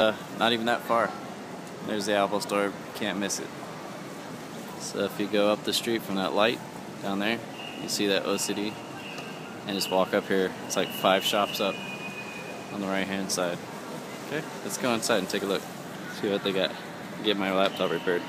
Uh, not even that far. There's the Apple store. Can't miss it. So if you go up the street from that light down there, you see that OCD, and just walk up here. It's like five shops up on the right hand side. Okay, let's go inside and take a look. See what they got. Get my laptop repaired.